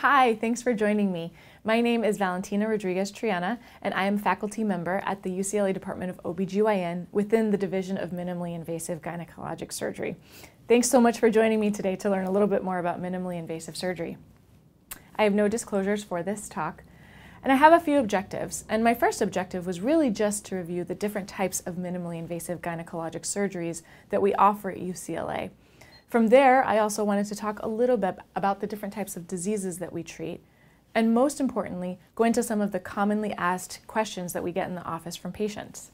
Hi, thanks for joining me. My name is Valentina Rodriguez Triana, and I am faculty member at the UCLA Department of OBGYN within the Division of Minimally Invasive Gynecologic Surgery. Thanks so much for joining me today to learn a little bit more about minimally invasive surgery. I have no disclosures for this talk, and I have a few objectives. And my first objective was really just to review the different types of minimally invasive gynecologic surgeries that we offer at UCLA. From there, I also wanted to talk a little bit about the different types of diseases that we treat, and most importantly, go into some of the commonly asked questions that we get in the office from patients.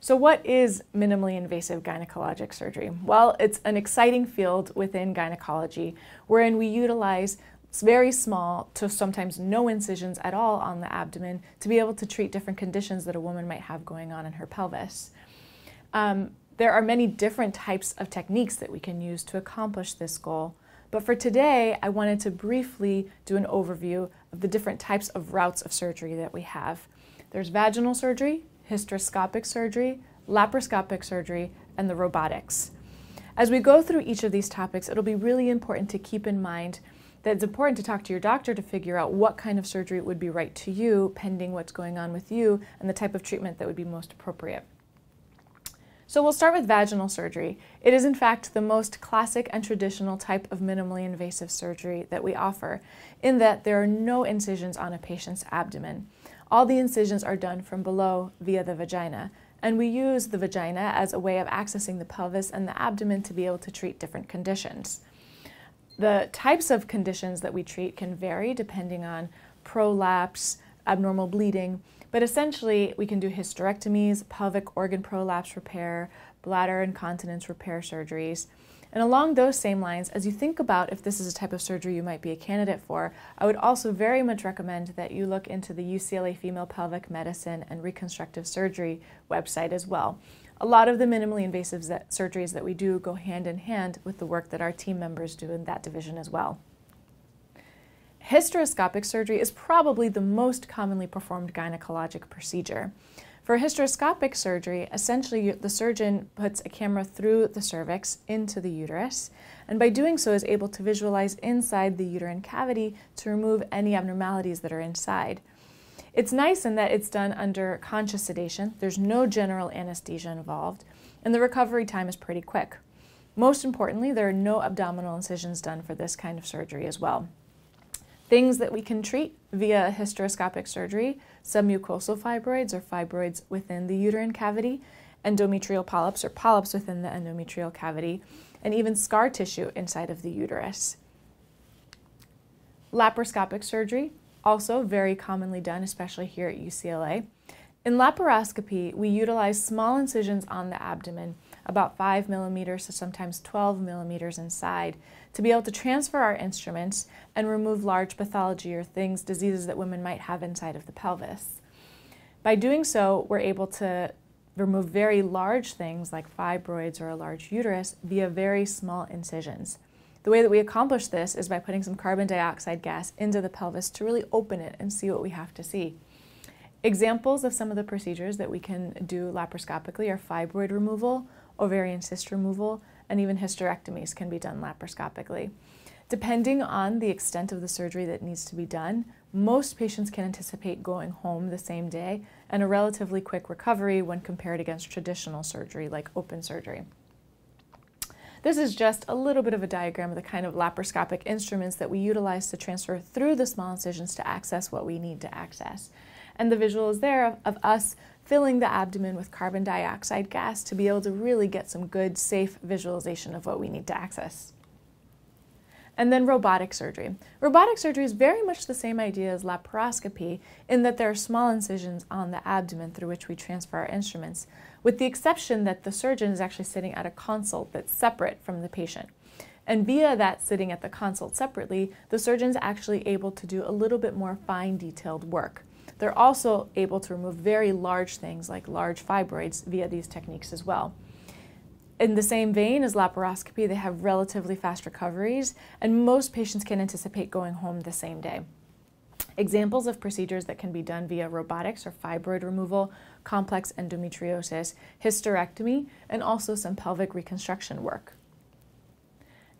So, what is minimally invasive gynecologic surgery? Well, it's an exciting field within gynecology wherein we utilize very small to sometimes no incisions at all on the abdomen to be able to treat different conditions that a woman might have going on in her pelvis. Um, there are many different types of techniques that we can use to accomplish this goal. But for today, I wanted to briefly do an overview of the different types of routes of surgery that we have. There's vaginal surgery, hysteroscopic surgery, laparoscopic surgery, and the robotics. As we go through each of these topics, it'll be really important to keep in mind that it's important to talk to your doctor to figure out what kind of surgery would be right to you, pending what's going on with you, and the type of treatment that would be most appropriate. So we'll start with vaginal surgery. It is in fact the most classic and traditional type of minimally invasive surgery that we offer, in that there are no incisions on a patient's abdomen. All the incisions are done from below via the vagina, and we use the vagina as a way of accessing the pelvis and the abdomen to be able to treat different conditions. The types of conditions that we treat can vary depending on prolapse, abnormal bleeding, but essentially, we can do hysterectomies, pelvic organ prolapse repair, bladder incontinence repair surgeries. And along those same lines, as you think about if this is a type of surgery you might be a candidate for, I would also very much recommend that you look into the UCLA Female Pelvic Medicine and Reconstructive Surgery website as well. A lot of the minimally invasive surgeries that we do go hand in hand with the work that our team members do in that division as well. Hysteroscopic surgery is probably the most commonly performed gynecologic procedure. For hysteroscopic surgery, essentially the surgeon puts a camera through the cervix into the uterus, and by doing so is able to visualize inside the uterine cavity to remove any abnormalities that are inside. It's nice in that it's done under conscious sedation, there's no general anesthesia involved, and the recovery time is pretty quick. Most importantly, there are no abdominal incisions done for this kind of surgery as well. Things that we can treat via hysteroscopic surgery submucosal fibroids or fibroids within the uterine cavity, endometrial polyps or polyps within the endometrial cavity, and even scar tissue inside of the uterus. Laparoscopic surgery, also very commonly done, especially here at UCLA. In laparoscopy, we utilize small incisions on the abdomen about 5 millimeters to sometimes 12 millimeters inside, to be able to transfer our instruments and remove large pathology or things, diseases that women might have inside of the pelvis. By doing so, we're able to remove very large things like fibroids or a large uterus via very small incisions. The way that we accomplish this is by putting some carbon dioxide gas into the pelvis to really open it and see what we have to see. Examples of some of the procedures that we can do laparoscopically are fibroid removal, ovarian cyst removal, and even hysterectomies can be done laparoscopically. Depending on the extent of the surgery that needs to be done, most patients can anticipate going home the same day and a relatively quick recovery when compared against traditional surgery like open surgery. This is just a little bit of a diagram of the kind of laparoscopic instruments that we utilize to transfer through the small incisions to access what we need to access. And the visual is there of, of us filling the abdomen with carbon dioxide gas to be able to really get some good, safe visualization of what we need to access. And then robotic surgery. Robotic surgery is very much the same idea as laparoscopy in that there are small incisions on the abdomen through which we transfer our instruments, with the exception that the surgeon is actually sitting at a console that's separate from the patient. And via that sitting at the console separately, the surgeon is actually able to do a little bit more fine detailed work. They're also able to remove very large things like large fibroids via these techniques as well. In the same vein as laparoscopy, they have relatively fast recoveries, and most patients can anticipate going home the same day. Examples of procedures that can be done via robotics are fibroid removal, complex endometriosis, hysterectomy, and also some pelvic reconstruction work.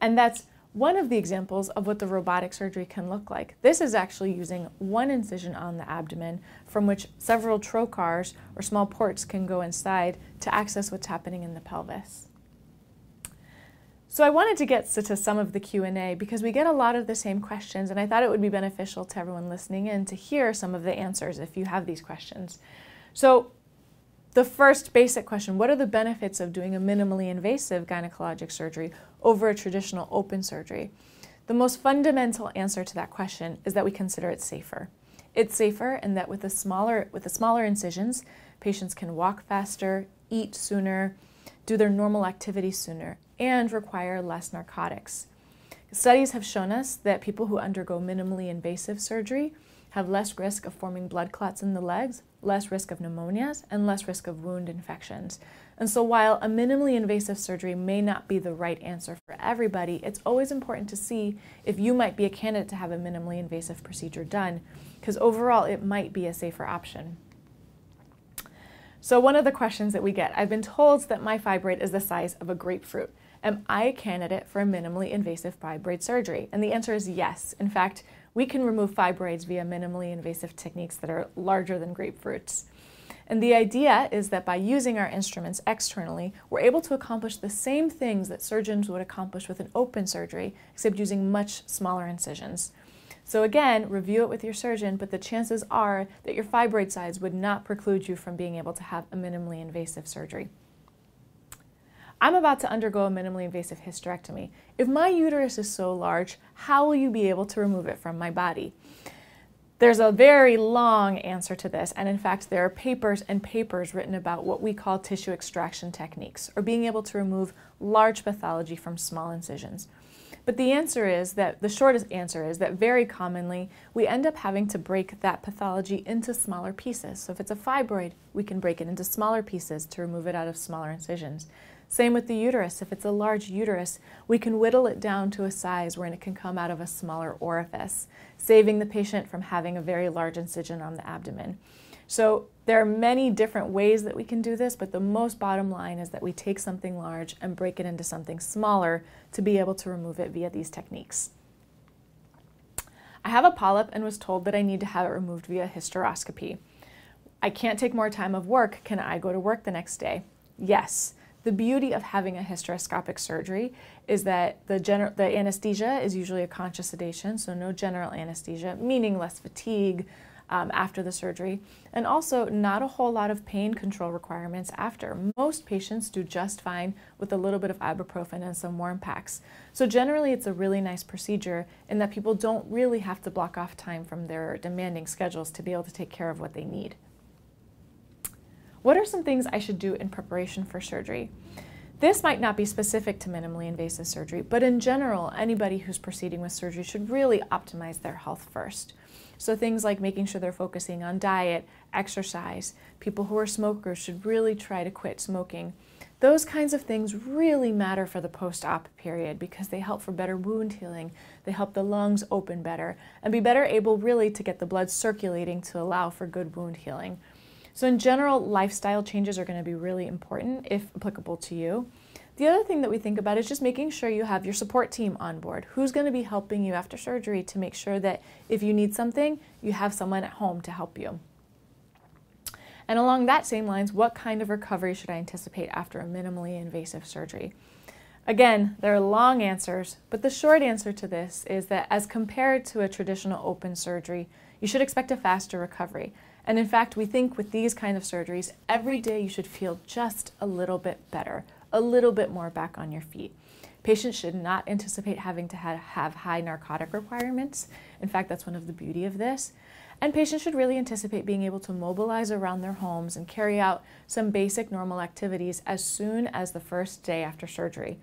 And that's one of the examples of what the robotic surgery can look like. This is actually using one incision on the abdomen from which several trocars or small ports can go inside to access what's happening in the pelvis. So I wanted to get to some of the Q&A because we get a lot of the same questions and I thought it would be beneficial to everyone listening in to hear some of the answers if you have these questions. So the first basic question, what are the benefits of doing a minimally invasive gynecologic surgery over a traditional open surgery? The most fundamental answer to that question is that we consider it safer. It's safer in that with the smaller with the smaller incisions, patients can walk faster, eat sooner, do their normal activities sooner, and require less narcotics. Studies have shown us that people who undergo minimally invasive surgery have less risk of forming blood clots in the legs, less risk of pneumonias, and less risk of wound infections. And so, while a minimally invasive surgery may not be the right answer for everybody, it's always important to see if you might be a candidate to have a minimally invasive procedure done, because overall it might be a safer option. So, one of the questions that we get I've been told that my fibroid is the size of a grapefruit. Am I a candidate for a minimally invasive fibroid surgery? And the answer is yes. In fact, we can remove fibroids via minimally invasive techniques that are larger than grapefruits. And the idea is that by using our instruments externally, we're able to accomplish the same things that surgeons would accomplish with an open surgery, except using much smaller incisions. So, again, review it with your surgeon, but the chances are that your fibroid size would not preclude you from being able to have a minimally invasive surgery. I'm about to undergo a minimally invasive hysterectomy. If my uterus is so large, how will you be able to remove it from my body? There's a very long answer to this, and in fact, there are papers and papers written about what we call tissue extraction techniques, or being able to remove large pathology from small incisions. But the answer is that the shortest answer is that very commonly we end up having to break that pathology into smaller pieces. So if it's a fibroid, we can break it into smaller pieces to remove it out of smaller incisions. Same with the uterus. If it's a large uterus, we can whittle it down to a size where it can come out of a smaller orifice, saving the patient from having a very large incision on the abdomen. So there are many different ways that we can do this, but the most bottom line is that we take something large and break it into something smaller to be able to remove it via these techniques. I have a polyp and was told that I need to have it removed via hysteroscopy. I can't take more time of work. Can I go to work the next day? Yes. The beauty of having a hysteroscopic surgery is that the, gener- the anesthesia is usually a conscious sedation, so no general anesthesia, meaning less fatigue um, after the surgery, and also not a whole lot of pain control requirements after. Most patients do just fine with a little bit of ibuprofen and some warm packs. So, generally, it's a really nice procedure in that people don't really have to block off time from their demanding schedules to be able to take care of what they need. What are some things I should do in preparation for surgery? This might not be specific to minimally invasive surgery, but in general, anybody who's proceeding with surgery should really optimize their health first. So, things like making sure they're focusing on diet, exercise, people who are smokers should really try to quit smoking. Those kinds of things really matter for the post op period because they help for better wound healing, they help the lungs open better, and be better able really to get the blood circulating to allow for good wound healing. So, in general, lifestyle changes are going to be really important if applicable to you. The other thing that we think about is just making sure you have your support team on board. Who's going to be helping you after surgery to make sure that if you need something, you have someone at home to help you. And along that same lines, what kind of recovery should I anticipate after a minimally invasive surgery? Again, there are long answers, but the short answer to this is that as compared to a traditional open surgery, you should expect a faster recovery. And in fact, we think with these kind of surgeries, every day you should feel just a little bit better, a little bit more back on your feet. Patients should not anticipate having to have high narcotic requirements. In fact, that's one of the beauty of this. And patients should really anticipate being able to mobilize around their homes and carry out some basic normal activities as soon as the first day after surgery.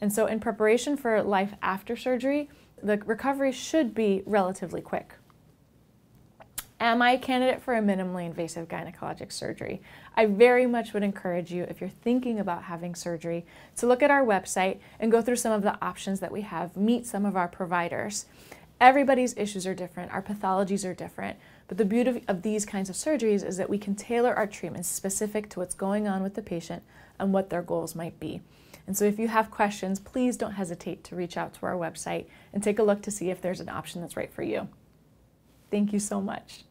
And so, in preparation for life after surgery, the recovery should be relatively quick. Am I a candidate for a minimally invasive gynecologic surgery? I very much would encourage you, if you're thinking about having surgery, to look at our website and go through some of the options that we have, meet some of our providers. Everybody's issues are different, our pathologies are different, but the beauty of these kinds of surgeries is that we can tailor our treatments specific to what's going on with the patient and what their goals might be. And so if you have questions, please don't hesitate to reach out to our website and take a look to see if there's an option that's right for you. Thank you so much.